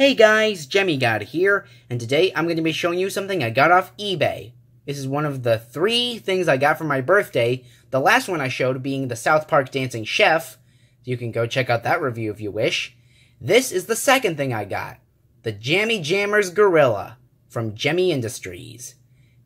Hey guys, Gemmygod here, and today I'm going to be showing you something I got off eBay. This is one of the three things I got for my birthday, the last one I showed being the South Park Dancing Chef. You can go check out that review if you wish. This is the second thing I got, the Jammie Jammers Gorilla from Gemmy Industries.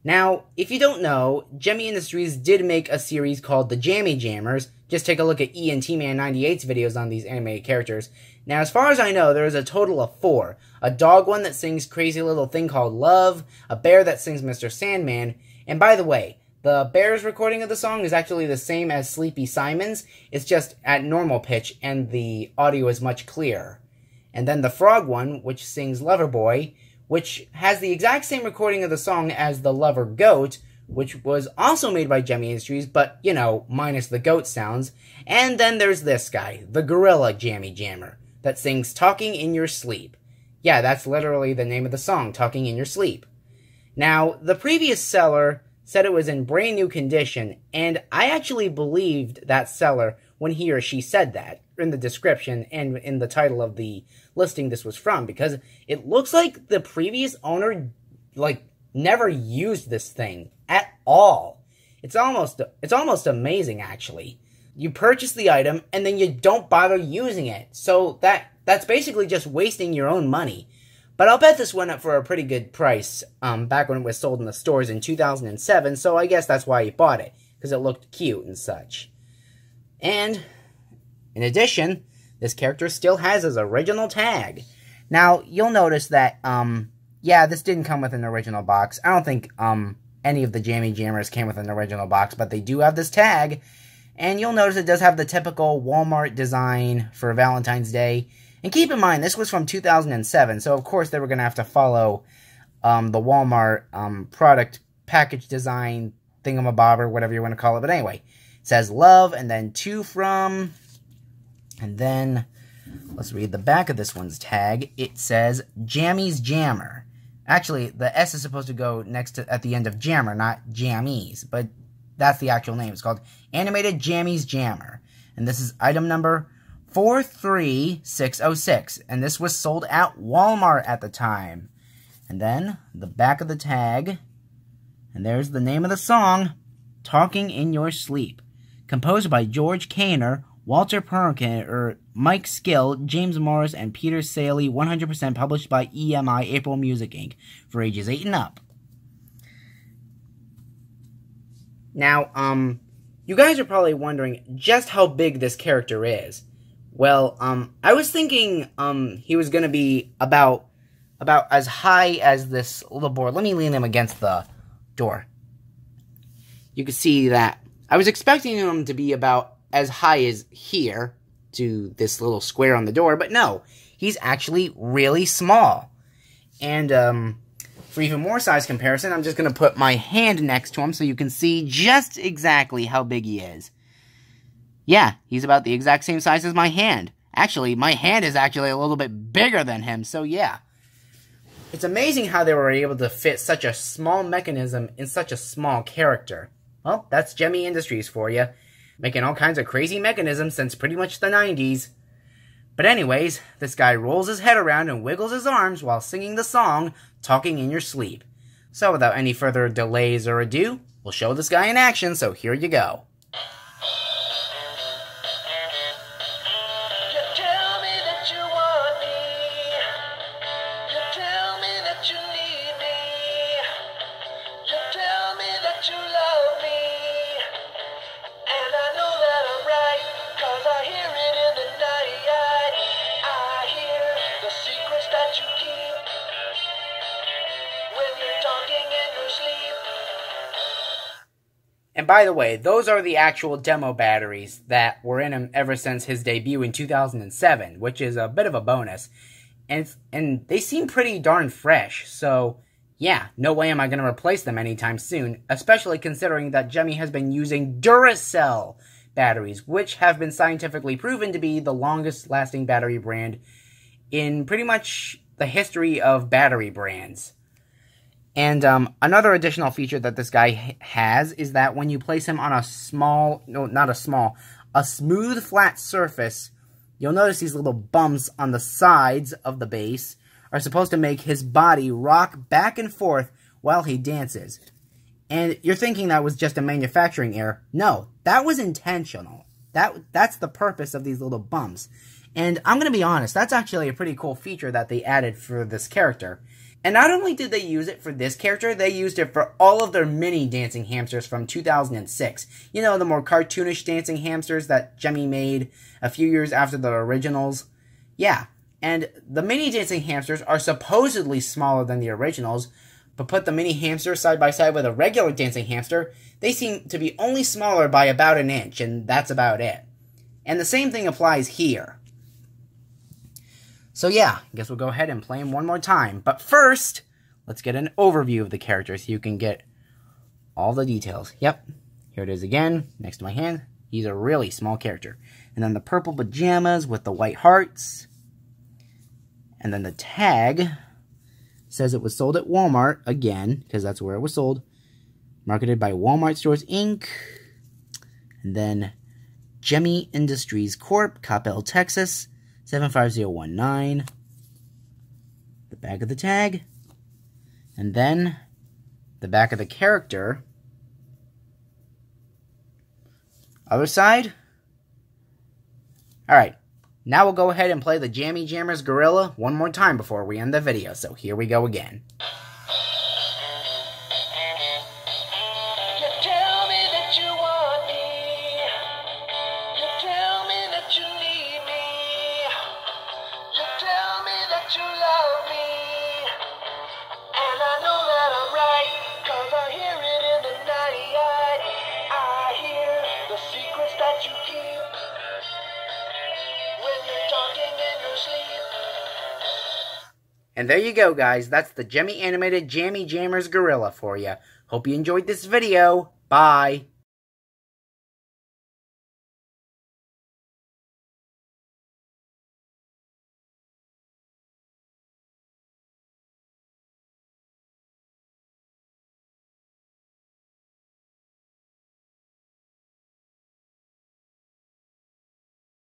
Now, if you don't know, Gemmy Industries did make a series called The Jammie Jammers. Just take a look at E and T-Man 98's videos on these animated characters. Now, as far as I know, there is a total of four. A dog one that sings Crazy Little Thing Called Love, a bear that sings Mr. Sandman, and by the way, the bear's recording of the song is actually the same as Sleepy Simon's, it's just at normal pitch, and the audio is much clearer. And then the frog one, which sings Lover Boy, which has the exact same recording of the song as the Lover Goat, which was also made by Gemmy Industries, but, you know, minus the goat sounds. And then there's this guy, the Gorilla Jammie Jammer, that sings Talking in Your Sleep. Yeah, that's literally the name of the song, Talking in Your Sleep. Now, the previous seller said it was in brand new condition, and I actually believed that seller when he or she said that in the description and in the title of the listing this was from because it looks like the previous owner like never used this thing at all. It's almost it's almost amazing actually. You purchase the item and then you don't bother using it. So that that's basically just wasting your own money. But I'll bet this went up for a pretty good price um, back when it was sold in the stores in 2007, so I guess that's why you bought it, because it looked cute and such. And, in addition, this character still has his original tag. Now, you'll notice that, um, yeah, this didn't come with an original box. I don't think, um, any of the Jammie Jammers came with an original box, but they do have this tag. And you'll notice it does have the typical Walmart design for Valentine's Day. And keep in mind, this was from 2007, so of course they were going to have to follow um, the Walmart um, product package design thingamabobber, whatever you want to call it. But anyway, it says love, and then to from, and then let's read the back of this one's tag. It says Jammie's Jammer. Actually, the S is supposed to go next to at the end of Jammer, not Jammies, but that's the actual name. It's called Animated Jammie's Jammer, and this is item number 43606, and this was sold at Walmart at the time. And then the back of the tag, and there's the name of the song, Talking in Your Sleep, composed by George Canler, Walter Perkin, or Mike Skill, James Morris, and Peter Solley, 100% published by EMI April Music Inc. for ages 8 and up. Now, um, you guys are probably wondering just how big this character is. Well, um, I was thinking, um, he was gonna be about, about as high as this little board. Let me lean him against the door. You can see that. I was expecting him to be about as high as here to this little square on the door, but no, he's actually really small. And, um, for even more size comparison, I'm just gonna put my hand next to him so you can see just exactly how big he is. Yeah, he's about the exact same size as my hand. Actually, my hand is actually a little bit bigger than him, so yeah. It's amazing how they were able to fit such a small mechanism in such a small character. Well, that's Gemmy Industries for you. Making all kinds of crazy mechanisms since pretty much the 90s. But anyways, this guy rolls his head around and wiggles his arms while singing the song, Talking in Your Sleep. So without any further delays or ado, we'll show this guy in action, so here you go. And by the way, those are the actual demo batteries that were in him ever since his debut in 2007, which is a bit of a bonus. And and they seem pretty darn fresh. So, yeah, no way am I going to replace them anytime soon, especially considering that Gemmy has been using Duracell batteries, which have been scientifically proven to be the longest lasting battery brand in pretty much the history of battery brands. And um, another additional feature that this guy has is that when you place him on a small, no, not a small, a smooth flat surface, you'll notice these little bumps on the sides of the base are supposed to make his body rock back and forth while he dances. And you're thinking that was just a manufacturing error. No, that was intentional. That that's the purpose of these little bumps. And I'm going to be honest, that's actually a pretty cool feature that they added for this character. And not only did they use it for this character, they used it for all of their mini dancing hamsters from 2006. You know, the more cartoonish dancing hamsters that Gemmy made a few years after the originals. Yeah, and the mini dancing hamsters are supposedly smaller than the originals, but put the mini hamster side by side with a regular dancing hamster, they seem to be only smaller by about an inch, and that's about it. And the same thing applies here. So yeah, I guess we'll go ahead and play him one more time. But first, let's get an overview of the character so you can get all the details. Yep, here it is again, next to my hand. He's a really small character. And then the purple pajamas with the white hearts. And then the tag says it was sold at Walmart, again, because that's where it was sold. Marketed by Walmart Stores Inc. And then Gemmy Industries Corp., Coppell, Texas. 75019, the back of the tag, and then the back of the character. Other side. Alright, now we'll go ahead and play the Jammie Jammers Gorilla one more time before we end the video, so here we go again. And there you go, guys. That's the Gemmy Animated Jammie Jammers Gorilla for you. Hope you enjoyed this video. Bye.